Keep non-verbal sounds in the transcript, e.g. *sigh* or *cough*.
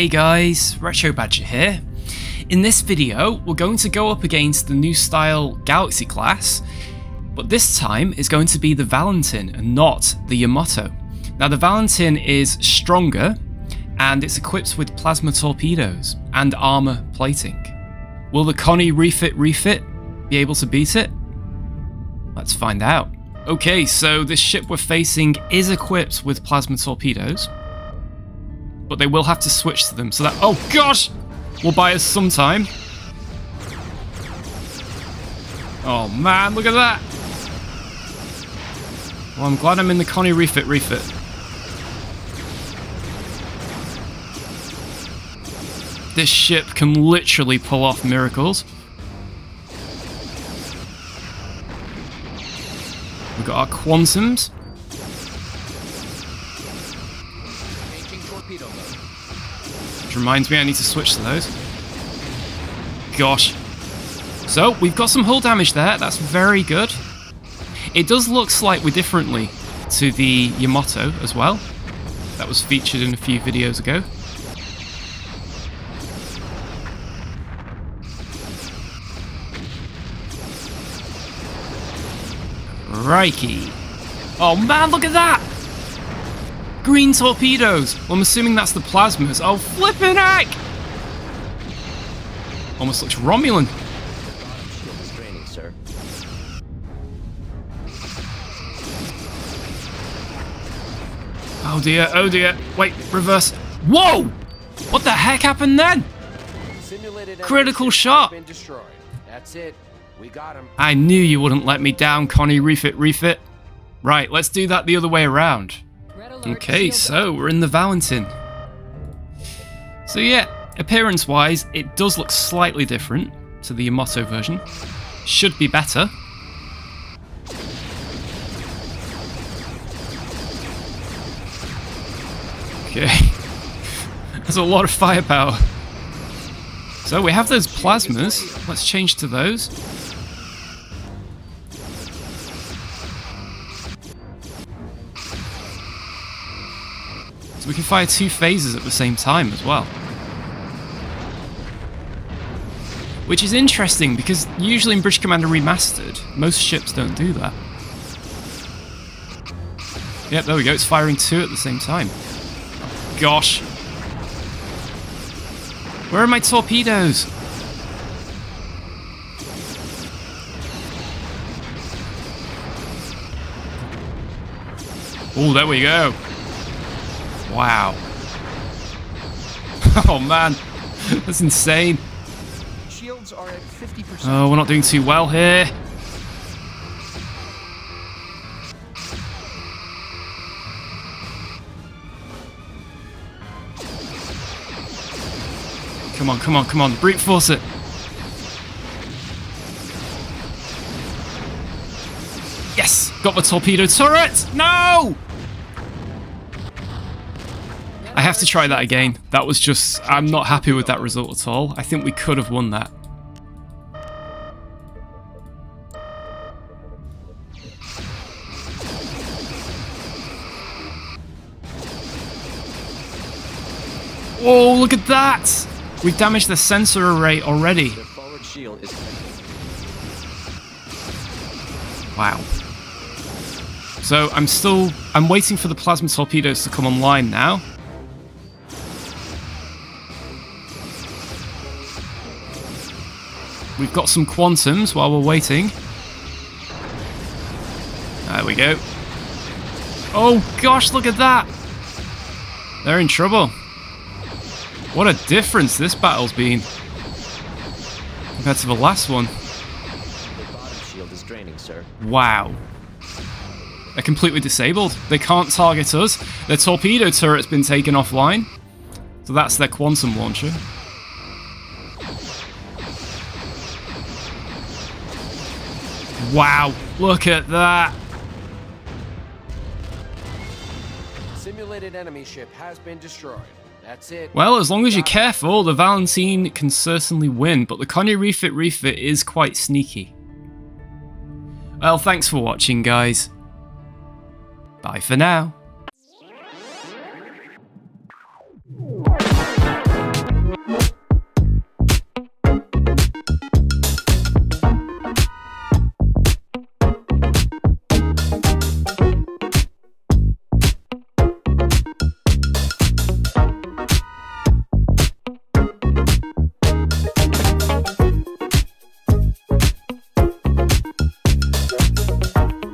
Hey guys, Retro Badger here. In this video, we're going to go up against the new style Galaxy class, but this time it's going to be the Valentin and not the Yamato. Now the Valentin is stronger, and it's equipped with plasma torpedoes and armor plating. Will the Connie refit refit be able to beat it? Let's find out. Okay, so this ship we're facing is equipped with plasma torpedoes, but they will have to switch to them. So that, oh gosh, will buy us some time. Oh man, look at that. Well, I'm glad I'm in the Connie refit refit. This ship can literally pull off miracles. We've got our quantums. Which reminds me I need to switch to those. Gosh. So, we've got some hull damage there. That's very good. It does look slightly differently to the Yamato as well. That was featured in a few videos ago. Crikey. Oh man, look at that! Green torpedoes! Well, I'm assuming that's the plasmas. Oh, flippin' heck! Almost looks Romulan. Oh dear, oh dear. Wait, reverse. Whoa! What the heck happened then? Critical shot. That's it. We got him. I knew you wouldn't let me down, Connie. Refit, refit. Right, let's do that the other way around. Okay, so we're in the Valentin. So yeah, appearance-wise, it does look slightly different to the Yamato version. Should be better. Okay. *laughs* That's a lot of firepower. So we have those plasmas. Let's change to those. So we can fire two phasers at the same time as well. Which is interesting because usually in Bridge Commander Remastered, most ships don't do that. Yep, there we go, it's firing two at the same time. Gosh. Where are my torpedoes? Oh, there we go. Wow. *laughs* oh man, *laughs* that's insane. Shields are at 50%. Oh, we're not doing too well here. Come on, come on, come on. Brute force it. Yes! Got the torpedo turret! No! I have to try that again. That was just... I'm not happy with that result at all. I think we could have won that. Oh, look at that! We've damaged the sensor array already. Wow. So I'm still... I'm waiting for the plasma torpedoes to come online now. We've got some quantums while we're waiting. There we go. Oh gosh, look at that! They're in trouble. What a difference this battle's been compared to the last one. Draining, wow. They're completely disabled. They can't target us. Their torpedo turret's been taken offline. So that's their quantum launcher. Wow, look at that. Simulated enemy ship has been destroyed. That's it. Well, as long as you're careful, the Valentin can certainly win, but the Connie refit refit is quite sneaky. Well, thanks for watching, guys. Bye for now.